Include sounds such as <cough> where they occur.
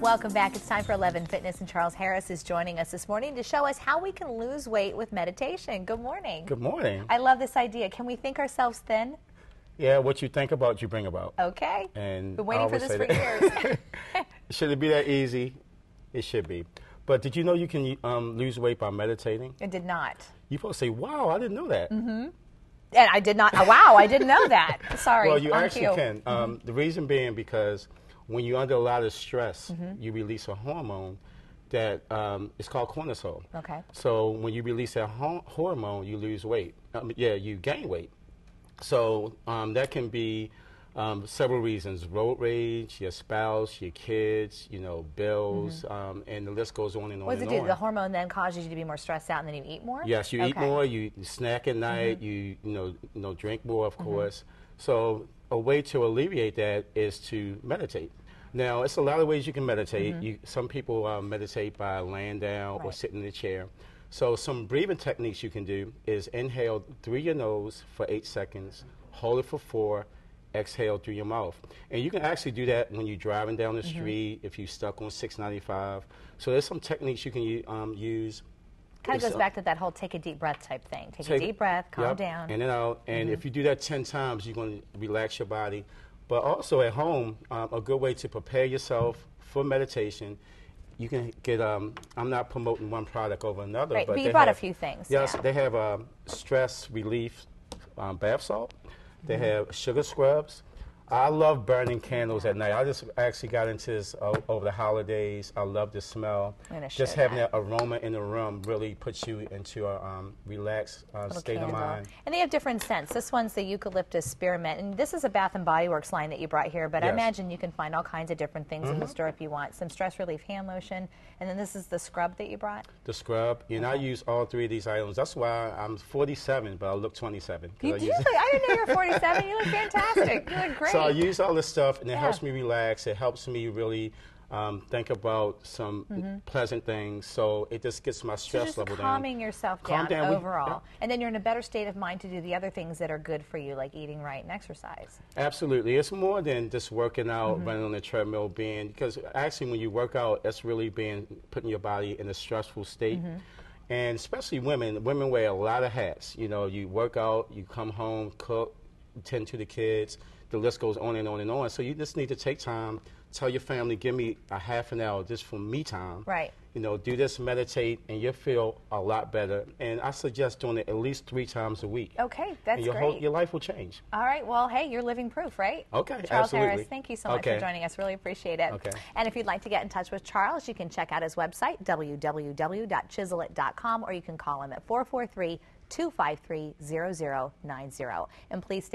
Welcome back. It's time for 11 Fitness, and Charles Harris is joining us this morning to show us how we can lose weight with meditation. Good morning. Good morning. I love this idea. Can we think ourselves thin? Yeah, what you think about, you bring about. Okay. And Been waiting for this for years. <laughs> <laughs> should it be that easy? It should be. But did you know you can um, lose weight by meditating? I did not. You supposed to say, "Wow, I didn't know that." And I did not. oh, wow, I didn't know that. <laughs> Sorry. Well, you on actually cue. can. Um, The reason being because when you're under a lot of stress, Mm-hmm. you release a hormone that um, is called cortisol. Okay. So when you release that ho- hormone, you lose weight. Um, yeah, you gain weight. So um, that can be um, several reasons: road rage, your spouse, your kids, you know, bills, um, and the list goes on and on Mm-hmm. What does it do? on. The hormone then causes you to be more stressed out, and then you eat more. Yes, you eat Okay. Mm-hmm. more, you snack at night, you you know you know drink more, of course. So a way to alleviate that is to meditate. Now, it's a lot of ways you can meditate. You, some people uh, meditate by laying down or Mm-hmm. Sitting in a chair. So some breathing techniques you can do is inhale through your nose for eight seconds, hold it for four, exhale through your mouth. And you can actually do that when you're driving down the Mm-hmm. street, if you're stuck on 695. So there's some techniques you can um, use. Kind of goes uh, back to that whole take a deep breath type thing. Take, a deep breath, calm Yep, down. Mm-hmm. In and out. And if you do that 10 times, you're going to relax your body. But also at home, um, a good way to prepare yourself for meditation. You can get, um, I'm not promoting one product over another. Right, but you they brought a few things, Yes, yeah. they have um, stress relief um, bath salt. They have sugar scrubs. I love burning candles at night. I just actually got into this o- over the holidays. I love the smell. Just having that. aroma in the room really puts you into a um, relaxed uh, state of mind. And they have different scents. This one's the eucalyptus spearmint, and this is a Bath and Body Works line that you brought here. But I Yes. Mm-hmm. imagine you can find all kinds of different things in the store if you want. Some stress relief hand lotion, and then this is the scrub that you brought. The scrub, and I use all three of these items. That's why I'm 47, but I look 27. You I do. I didn't know you were <laughs> 47. You look fantastic. You look great. So I use all this stuff, and it Yeah. helps me relax. It helps me really um, think about some pleasant things. So it just gets my. So stress just level calming down. yourself Calm down, down, we- overall, yeah. and then you're in a better state of mind to do the other things that are good for you, like eating right and exercise. Absolutely, it's more than just working out, Mm-hmm. running on the treadmill, being because actually when you work out, that's really being putting your body in a stressful state. Mm-hmm. And especially women, women wear a lot of hats. You know, you work out, you come home, cook, tend to the kids. The list goes on and on and on. So you just need to take time, tell your family, give me a half an hour just for me time. Right. You know, do this, meditate, and you'll feel a lot better. And I suggest doing it at least three times a week. Okay, that's and your great. Whole, your life will change. All right. Well, hey, you're living proof, right? Okay, Charles absolutely. Harris, thank you so much for joining us. Really appreciate it. Okay. And if you'd like to get in touch with Charles, you can check out his website, www.chiselit.com, or you can call him at 443 253 0090. And please stay